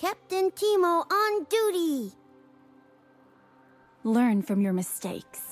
Captain Teemo on duty. Learn from your mistakes.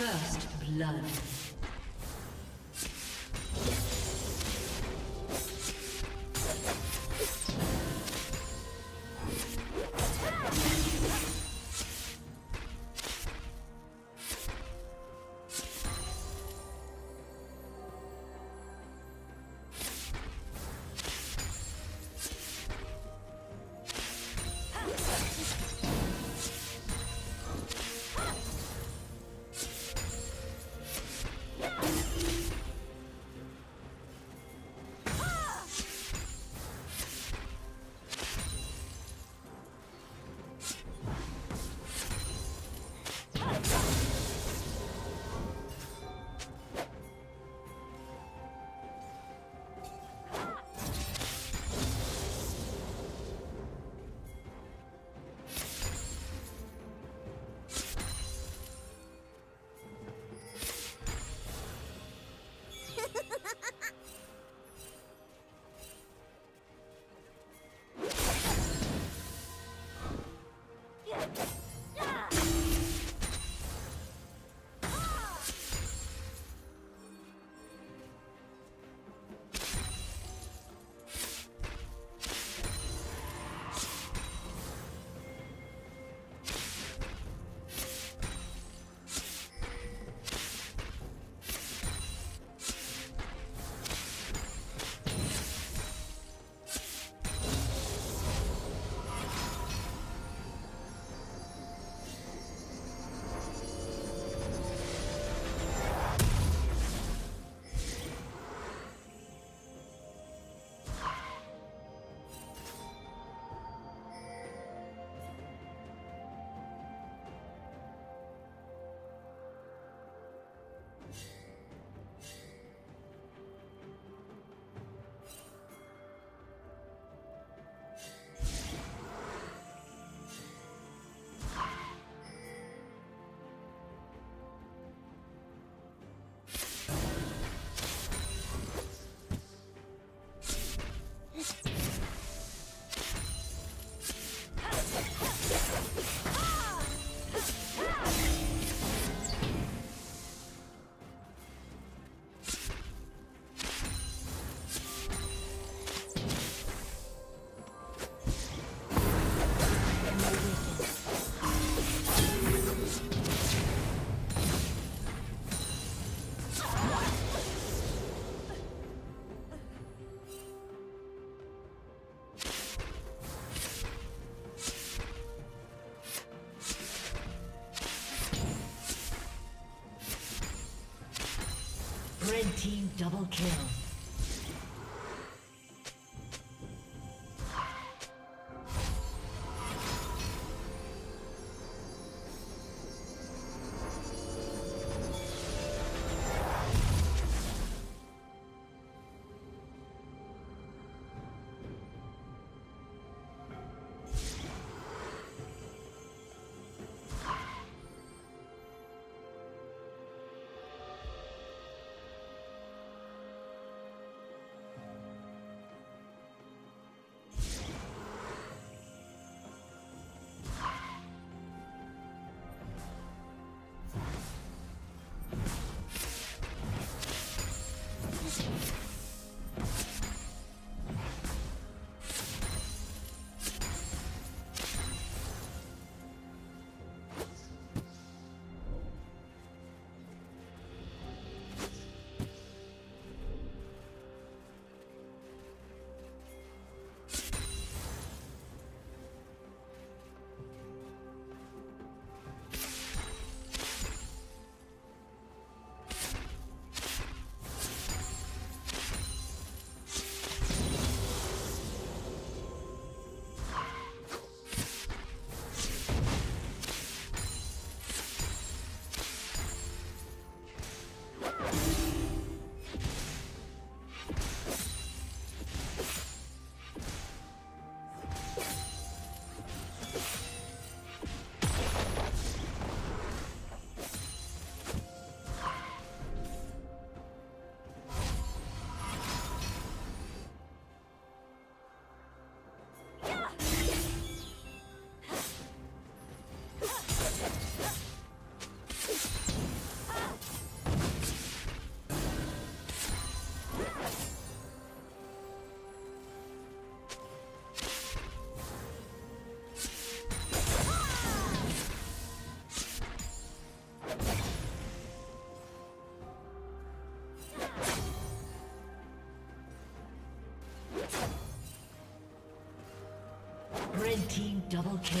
First blood. Team double kill. Double kill.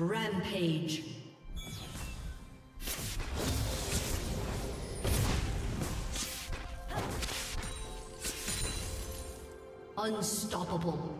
Rampage. Unstoppable.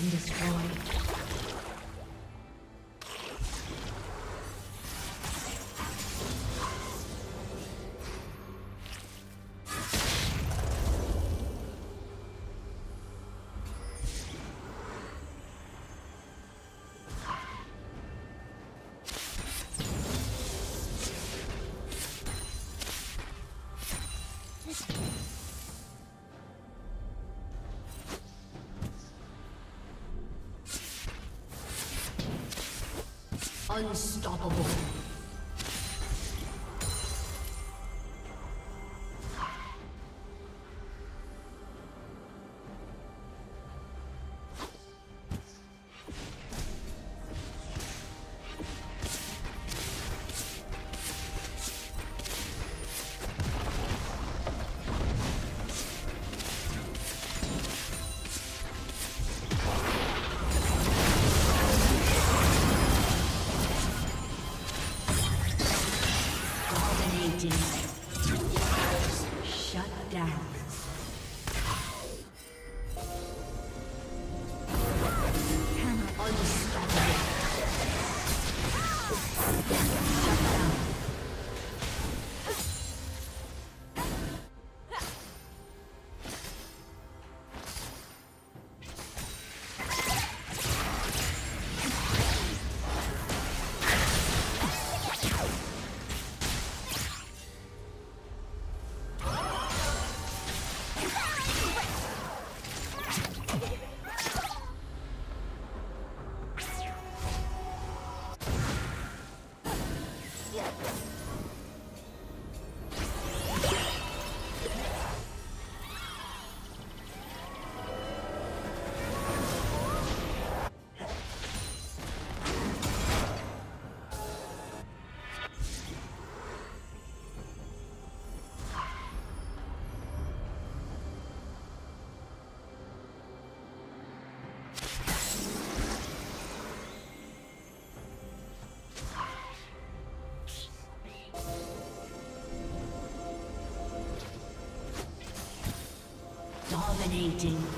Been destroyed. Unstoppable. Dominating. Dominating.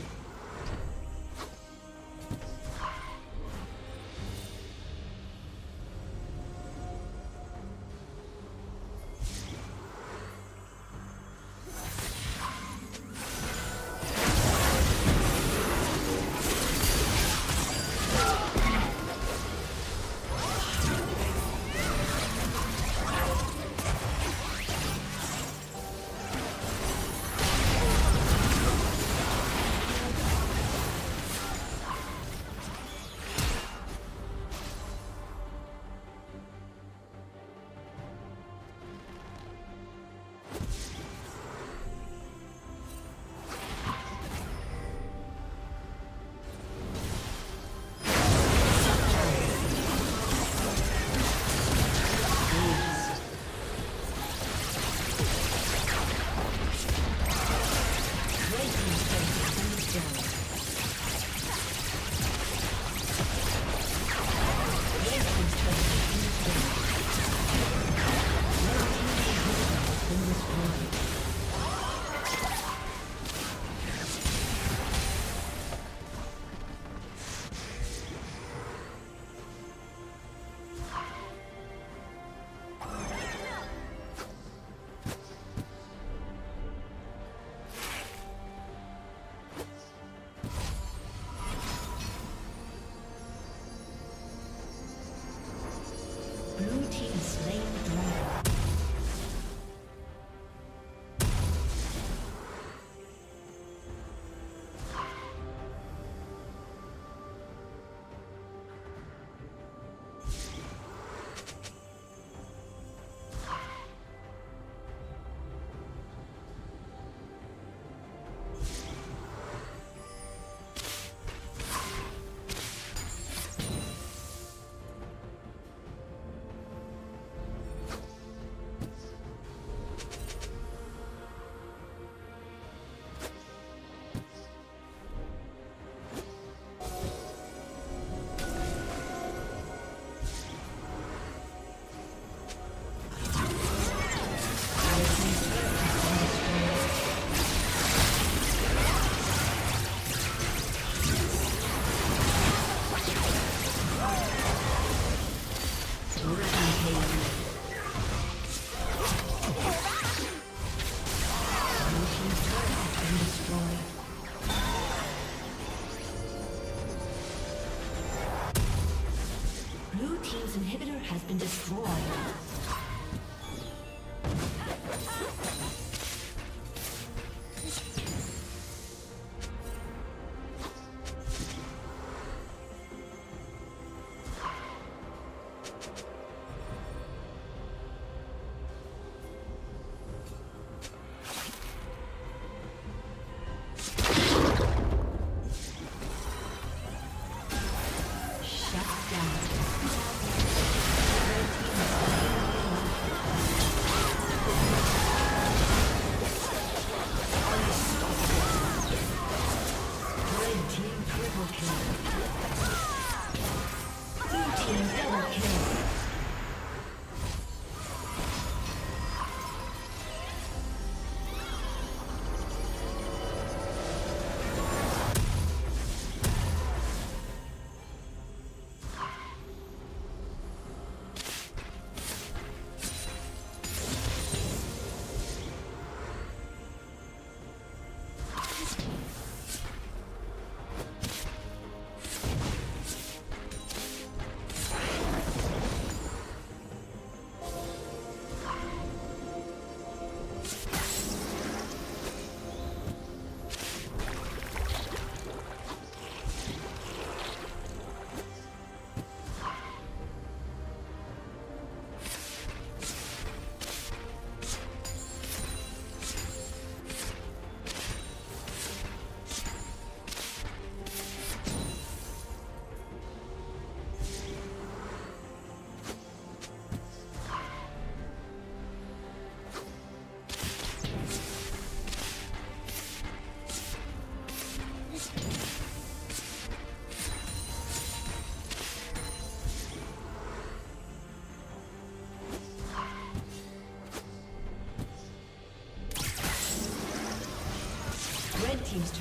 Double kill.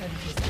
Turret has